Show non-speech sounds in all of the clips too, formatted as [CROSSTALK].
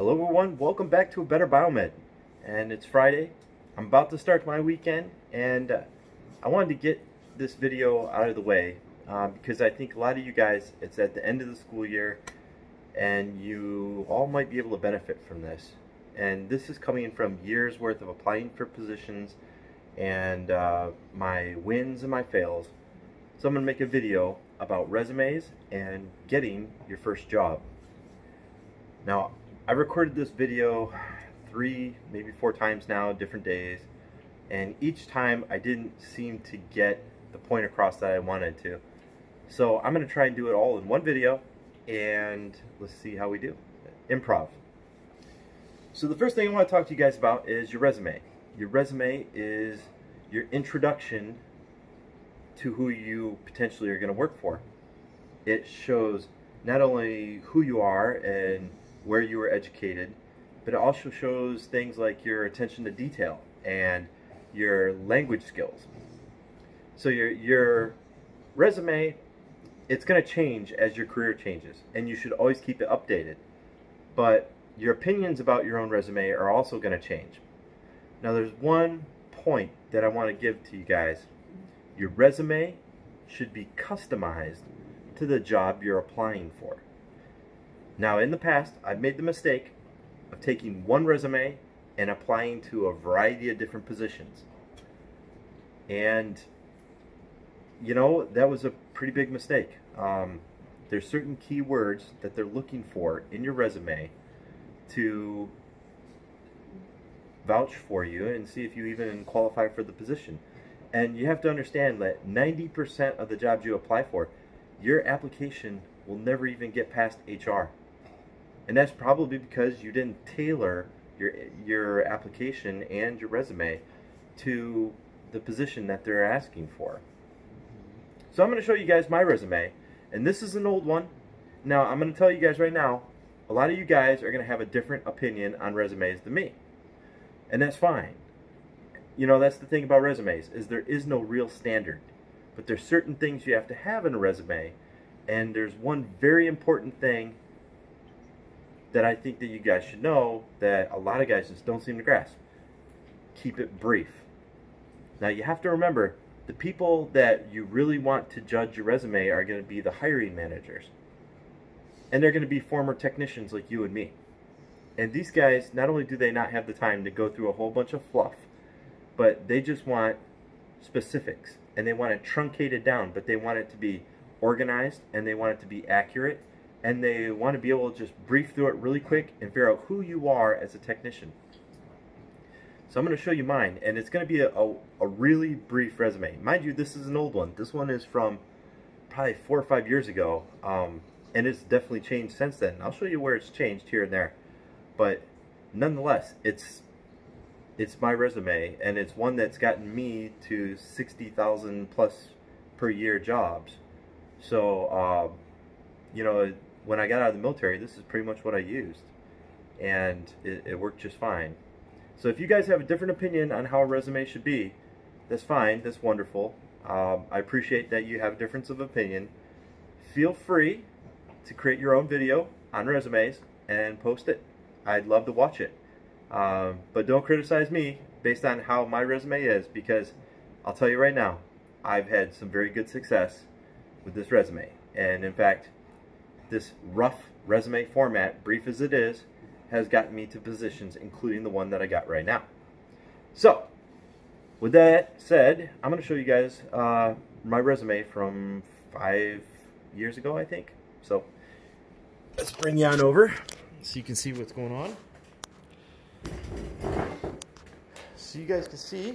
Hello everyone, welcome back to A Better Biomed. And it's Friday. I'm about to start my weekend and uh, I wanted to get this video out of the way uh, because I think a lot of you guys, it's at the end of the school year and you all might be able to benefit from this. And this is coming from years worth of applying for positions and uh, my wins and my fails. So I'm going to make a video about resumes and getting your first job. Now, I recorded this video three, maybe four times now, different days, and each time I didn't seem to get the point across that I wanted to. So I'm going to try and do it all in one video, and let's see how we do. Improv. So the first thing I want to talk to you guys about is your resume. Your resume is your introduction to who you potentially are going to work for. It shows not only who you are and where you were educated, but it also shows things like your attention to detail and your language skills. So your your resume, it's going to change as your career changes, and you should always keep it updated. But your opinions about your own resume are also going to change. Now, there's one point that I want to give to you guys your resume should be customized to the job you're applying for. Now, in the past, I've made the mistake of taking one resume and applying to a variety of different positions. And, you know, that was a pretty big mistake. Um, there's certain keywords that they're looking for in your resume to vouch for you and see if you even qualify for the position. And you have to understand that 90% of the jobs you apply for, your application will never even get past HR. And that's probably because you didn't tailor your your application and your resume to the position that they're asking for. So I'm going to show you guys my resume, and this is an old one. Now, I'm going to tell you guys right now, a lot of you guys are going to have a different opinion on resumes than me. And that's fine you know, that's the thing about resumes, is there is no real standard. But there's certain things you have to have in a resume, and there's one very important thing that I think that you guys should know that a lot of guys just don't seem to grasp. Keep it brief. Now you have to remember, the people that you really want to judge your resume are going to be the hiring managers. And they're going to be former technicians like you and me. And these guys, not only do they not have the time to go through a whole bunch of fluff, but they just want specifics and they want it truncated down, but they want it to be organized and they want it to be accurate and they want to be able to just brief through it really quick and figure out who you are as a technician. So I'm going to show you mine, and it's going to be a, a, a, really brief resume. Mind you, this is an old one. This one is from probably four or five years ago, um, and it's definitely changed since then. I'll show you where it's changed here and there, but nonetheless, it's it's my resume, and it's one that's gotten me to 60,000 plus per year jobs. So, uh, you know, when I got out of the military, this is pretty much what I used, and it, it worked just fine. So if you guys have a different opinion on how a resume should be, that's fine, that's wonderful. Um, I appreciate that you have a difference of opinion. Feel free to create your own video on resumes and post it. I'd love to watch it. Um, but don't criticize me based on how my resume is because I'll tell you right now, I've had some very good success with this resume. And in fact, this rough resume format, brief as it is, has gotten me to positions, including the one that I got right now. So, with that said, I'm going to show you guys uh, my resume from five years ago, I think. So, let's bring you on over so you can see what's going on. So you guys can see,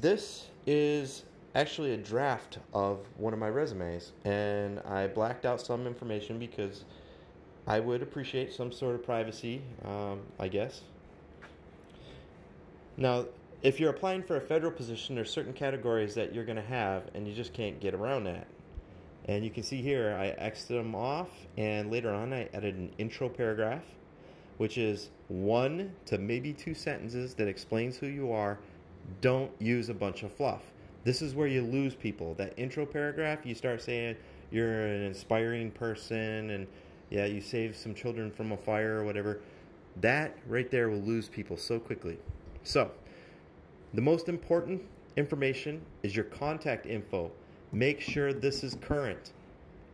this is actually a draft of one of my resumes, and I blacked out some information because I would appreciate some sort of privacy, um, I guess. Now, if you're applying for a federal position, there's certain categories that you're going to have, and you just can't get around that. And you can see here, I exited them off, and later on I added an intro paragraph which is one to maybe two sentences that explains who you are. Don't use a bunch of fluff. This is where you lose people. That intro paragraph, you start saying you're an inspiring person and yeah, you saved some children from a fire or whatever. That right there will lose people so quickly. So, the most important information is your contact info. Make sure this is current.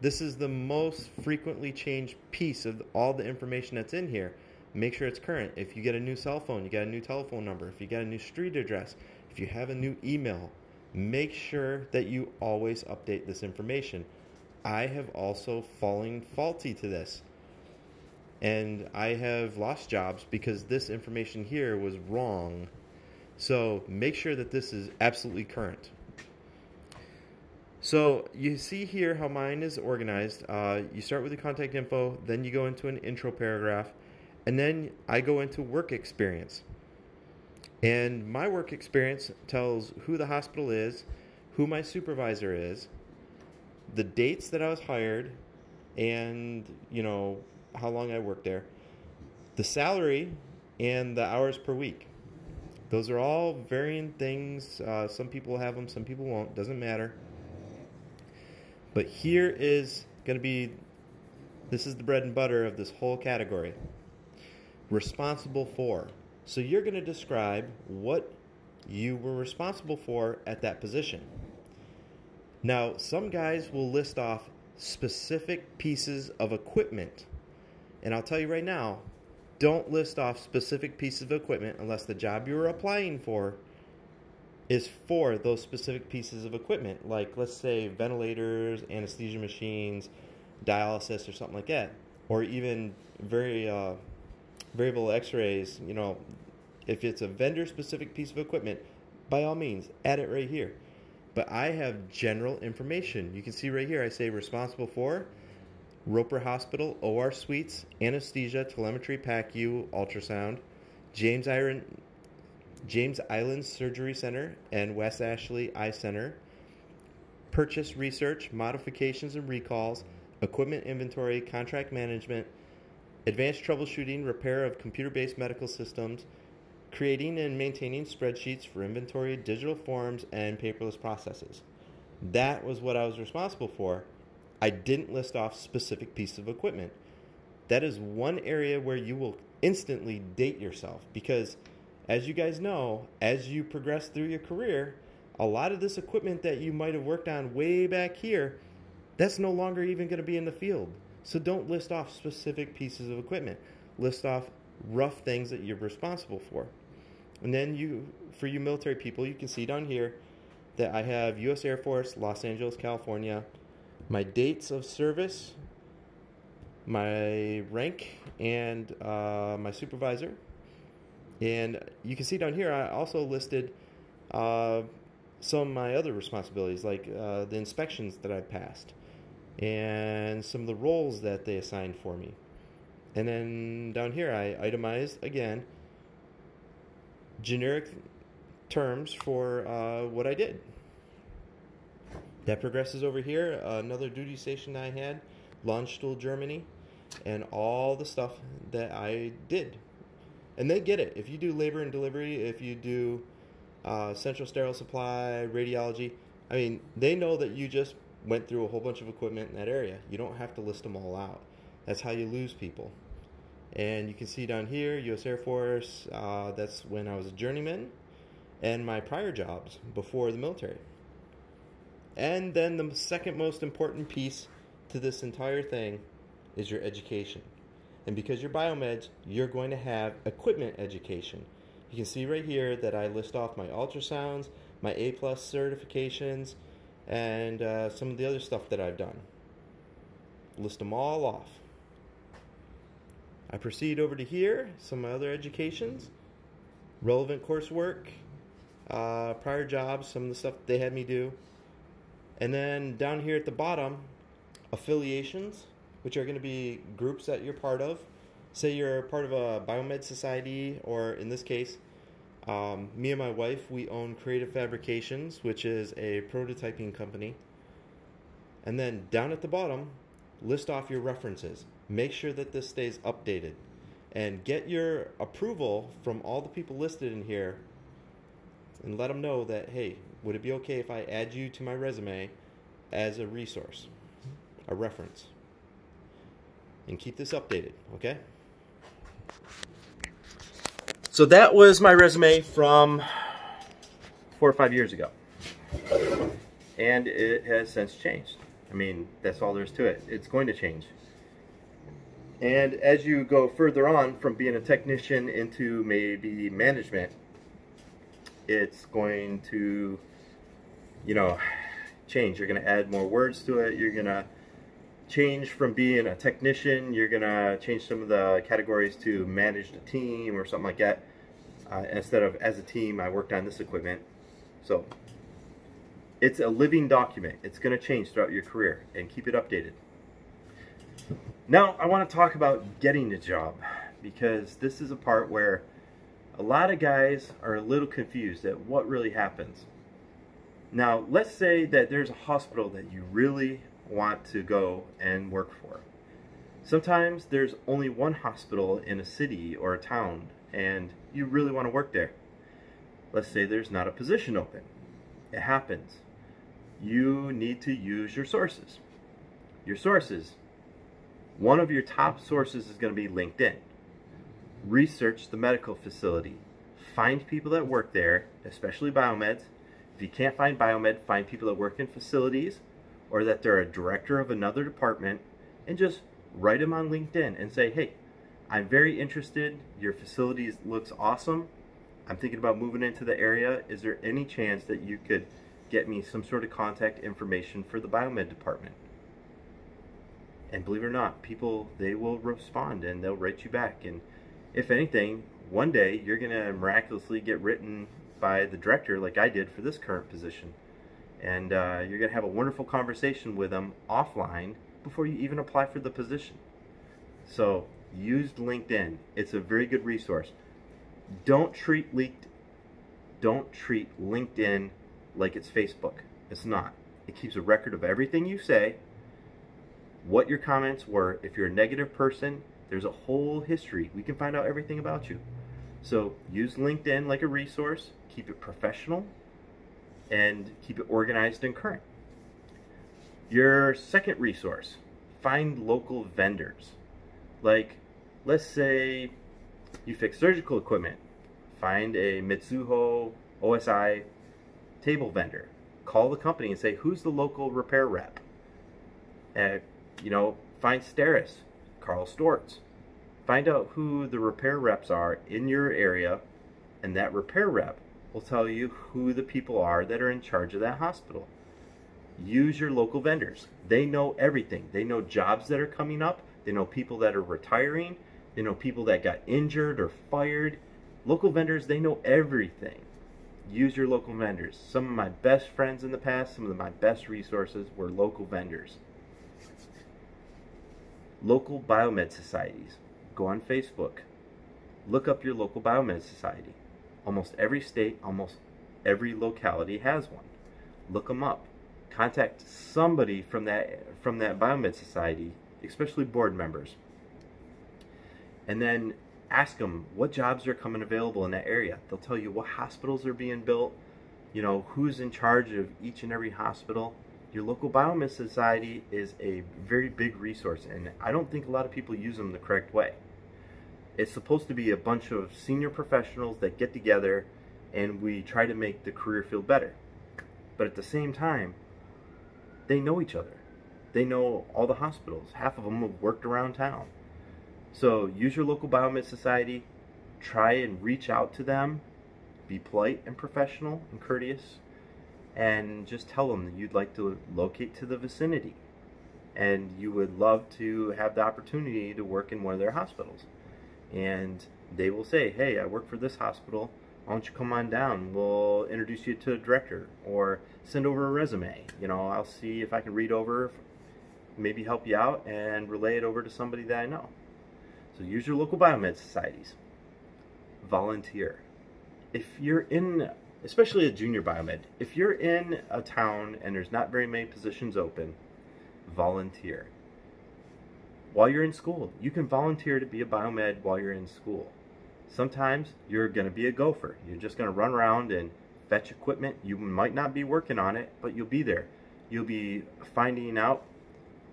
This is the most frequently changed piece of all the information that's in here. Make sure it's current. If you get a new cell phone, you got a new telephone number, if you got a new street address, if you have a new email, make sure that you always update this information. I have also fallen faulty to this. And I have lost jobs because this information here was wrong. So make sure that this is absolutely current. So you see here how mine is organized. Uh, you start with the contact info, then you go into an intro paragraph, and then I go into work experience. And my work experience tells who the hospital is, who my supervisor is, the dates that I was hired, and you know how long I worked there, the salary, and the hours per week. Those are all varying things. Uh, some people have them, some people won't. Doesn't matter. But here is going to be this is the bread and butter of this whole category. Responsible for. So you're going to describe what you were responsible for at that position. Now, some guys will list off specific pieces of equipment. And I'll tell you right now, don't list off specific pieces of equipment unless the job you're applying for is for those specific pieces of equipment, like let's say ventilators, anesthesia machines, dialysis, or something like that, or even very uh, variable X-rays. You know, if it's a vendor-specific piece of equipment, by all means, add it right here. But I have general information. You can see right here. I say responsible for Roper Hospital, OR suites, anesthesia, telemetry, PACU, ultrasound, James Iron James Island Surgery Center and West Ashley Eye Center, purchase research, modifications and recalls, equipment inventory, contract management, advanced troubleshooting, repair of computer based medical systems, creating and maintaining spreadsheets for inventory, digital forms, and paperless processes. That was what I was responsible for. I didn't list off specific pieces of equipment. That is one area where you will instantly date yourself because as you guys know, as you progress through your career, a lot of this equipment that you might have worked on way back here, that's no longer even going to be in the field. So don't list off specific pieces of equipment. List off rough things that you're responsible for. And then you for you military people, you can see down here that I have US Air Force, Los Angeles, California, my dates of service, my rank, and uh, my supervisor, and you can see down here, I also listed uh, some of my other responsibilities, like uh, the inspections that I passed, and some of the roles that they assigned for me. And then down here, I itemized again generic terms for uh, what I did. That progresses over here. another duty station I had, Landstuhl, Germany, and all the stuff that I did and they get it. If you do labor and delivery, if you do uh, central sterile supply, radiology, I mean, they know that you just went through a whole bunch of equipment in that area. You don't have to list them all out. That's how you lose people. And you can see down here, U.S. Air Force, uh, that's when I was a journeyman, and my prior jobs before the military. And then the second most important piece to this entire thing is your education. And because you're biomeds, you're going to have equipment education. You can see right here that I list off my ultrasounds, my A plus certifications, and uh, some of the other stuff that I've done. List them all off. I proceed over to here, some other educations, relevant coursework, uh, prior jobs, some of the stuff they had me do. And then down here at the bottom, affiliations which are going to be groups that you're part of. Say you're part of a biomed society, or in this case, um, me and my wife, we own Creative Fabrications, which is a prototyping company. And then down at the bottom, list off your references. Make sure that this stays updated. And get your approval from all the people listed in here and let them know that, hey, would it be okay if I add you to my resume as a resource, a reference? and keep this updated, okay? So that was my resume from four or five years ago. And it has since changed. I mean, that's all there is to it. It's going to change. And as you go further on from being a technician into maybe management, it's going to, you know, change. You're going to add more words to it. You're going to change from being a technician. You're going to change some of the categories to manage a team or something like that. Uh, instead of as a team, I worked on this equipment. So it's a living document. It's going to change throughout your career and keep it updated. Now, I want to talk about getting a job because this is a part where a lot of guys are a little confused at what really happens. Now, let's say that there's a hospital that you really want to go and work for. Sometimes there's only one hospital in a city or a town and you really want to work there. Let's say there's not a position open. It happens. You need to use your sources. Your sources one of your top sources is going to be LinkedIn. Research the medical facility. Find people that work there, especially biomeds. If you can't find biomed, find people that work in facilities or that they're a director of another department and just write them on LinkedIn and say, hey, I'm very interested. Your facility looks awesome. I'm thinking about moving into the area. Is there any chance that you could get me some sort of contact information for the biomed department? and believe it or not, people they will respond and they'll write you back. And if anything, one day you're gonna miraculously get written by the director, like I did for this current position, and uh, you're gonna have a wonderful conversation with them offline before you even apply for the position. So use LinkedIn; it's a very good resource. Don't treat leaked. Don't treat LinkedIn like it's Facebook. It's not. It keeps a record of everything you say what your comments were. If you're a negative person, there's a whole history. We can find out everything about you. So use LinkedIn like a resource, keep it professional, and keep it organized and current. Your second resource, find local vendors. Like, let's say you fix surgical equipment. Find a Mizuho OSI table vendor. Call the company and say, who's the local repair rep? And you know, find Steris, Karl Storz. Find out who the repair reps are in your area, and that repair rep will tell you who the people are that are in charge of that hospital. Use your local vendors. They know everything. They know jobs that are coming up. They know people that are retiring. They know people that got injured or fired. Local vendors, they know everything. Use your local vendors. Some of my best friends in the past, some of my best resources were local vendors local biomed societies. Go on Facebook. Look up your local biomed society. Almost every state, almost every locality has one. Look them up. Contact somebody from that from that biomed society, especially board members. And then ask them what jobs are coming available in that area. They'll tell you what hospitals are being built, you know, who's in charge of each and every hospital your local biomed society is a very big resource and I don't think a lot of people use them the correct way. It's supposed to be a bunch of senior professionals that get together and we try to make the career field better. But at the same time, they know each other. They know all the hospitals. Half of them have worked around town. So use your local biomed society, try and reach out to them, be polite and professional and courteous, and just tell them that you'd like to locate to the vicinity and you would love to have the opportunity to work in one of their hospitals. And they will say, hey, I work for this hospital. Why don't you come on down? We'll introduce you to a director or send over a resume. You know, I'll see if I can read over, maybe help you out and relay it over to somebody that I know. So use your local biomed societies. Volunteer. If you're in especially a junior biomed, if you're in a town and there's not very many positions open, volunteer. While you're in school, you can volunteer to be a biomed while you're in school. Sometimes you're going to be a gopher. You're just going to run around and fetch equipment. You might not be working on it, but you'll be there. You'll be finding out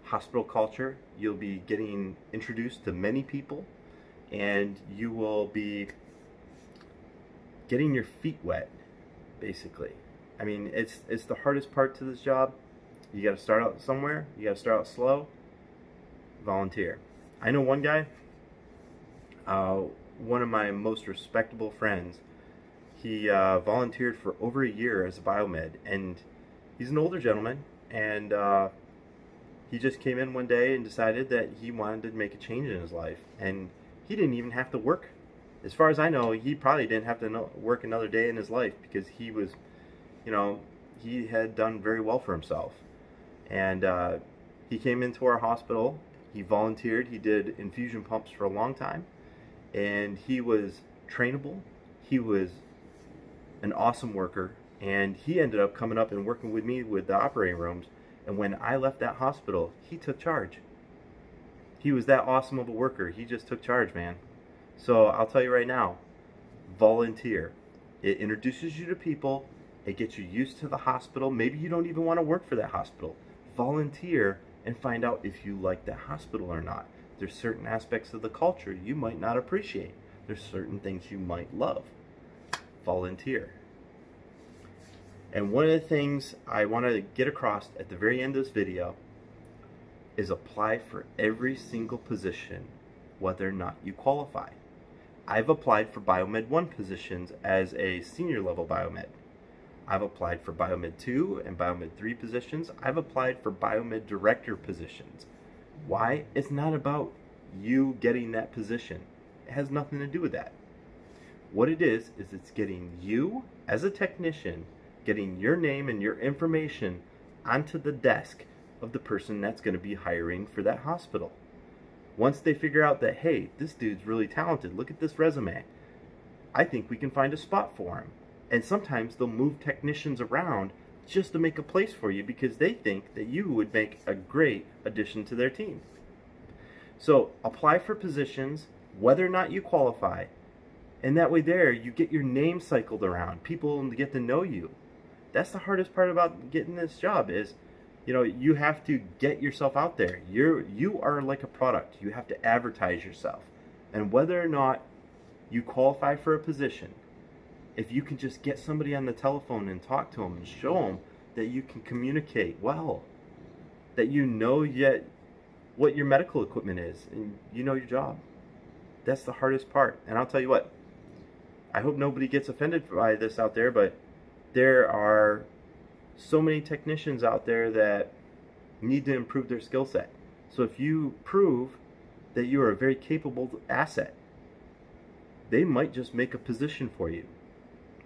hospital culture. You'll be getting introduced to many people, and you will be getting your feet wet, basically. I mean, it's it's the hardest part to this job. You got to start out somewhere. You got to start out slow. Volunteer. I know one guy. Uh, one of my most respectable friends. He uh, volunteered for over a year as a biomed, and he's an older gentleman, and uh, he just came in one day and decided that he wanted to make a change in his life, and he didn't even have to work. As far as I know, he probably didn't have to work another day in his life because he was, you know, he had done very well for himself, and uh, he came into our hospital. He volunteered. He did infusion pumps for a long time and he was trainable. He was an awesome worker, and he ended up coming up and working with me with the operating rooms. And when I left that hospital, he took charge. He was that awesome of a worker. He just took charge, man. So I'll tell you right now, volunteer. It introduces you to people. It gets you used to the hospital. Maybe you don't even want to work for that hospital. Volunteer and find out if you like that hospital or not. There's certain aspects of the culture you might not appreciate. There's certain things you might love. Volunteer. And one of the things I want to get across at the very end of this video is apply for every single position, whether or not you qualify. I've applied for Biomed 1 positions as a senior level Biomed. I've applied for Biomed 2 and Biomed 3 positions. I've applied for Biomed Director positions. Why? It's not about you getting that position. It has nothing to do with that. What it is, is it's getting you, as a technician, getting your name and your information onto the desk of the person that's going to be hiring for that hospital. Once they figure out that, hey, this dude's really talented, look at this resume, I think we can find a spot for him. And sometimes they'll move technicians around just to make a place for you because they think that you would make a great addition to their team. So apply for positions, whether or not you qualify, and that way there you get your name cycled around. People get to know you. That's the hardest part about getting this job is, you know, you have to get yourself out there. You're you are like a product. You have to advertise yourself. And whether or not you qualify for a position, if you can just get somebody on the telephone and talk to them and show them that you can communicate well, that you know yet what your medical equipment is and you know your job. That's the hardest part. And I'll tell you what, I hope nobody gets offended by this out there, but there are so many technicians out there that need to improve their skill set. So if you prove that you are a very capable asset, they might just make a position for you.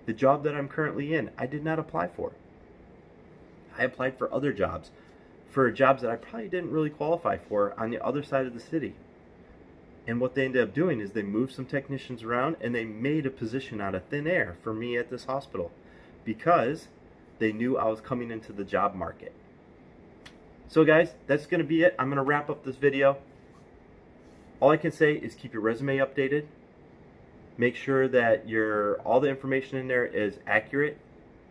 The job that I'm currently in, I did not apply for. I applied for other jobs, for jobs that I probably didn't really qualify for on the other side of the city. And what they ended up doing is they moved some technicians around and they made a position out of thin air for me at this hospital because they knew I was coming into the job market. So guys, that's going to be it. I'm going to wrap up this video. All I can say is keep your resume updated. Make sure that your all the information in there is accurate,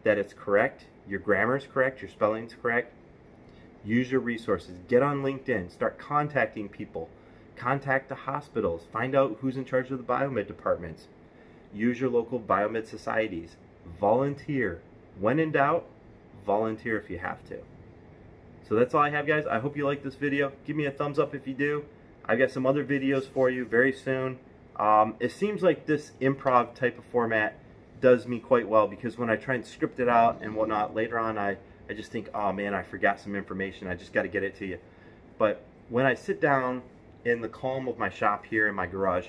that it's correct, your grammar is correct, your spelling is correct. Use your resources. Get on LinkedIn. Start contacting people. Contact the hospitals. Find out who's in charge of the biomed departments. Use your local biomed societies. Volunteer. When in doubt, volunteer if you have to. So that's all I have, guys. I hope you like this video. Give me a thumbs up if you do. I've got some other videos for you very soon. Um, it seems like this improv type of format does me quite well because when I try and script it out and whatnot, later on I, I just think, oh man, I forgot some information. I just got to get it to you. But when I sit down in the calm of my shop here in my garage,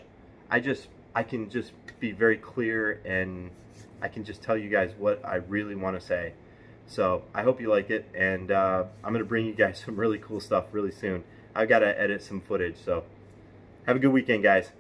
I just, I can just be very clear and I can just tell you guys what I really want to say. So I hope you like it and uh, I'm going to bring you guys [LAUGHS] some really cool stuff really soon. I've got to edit some footage, so have a good weekend, guys.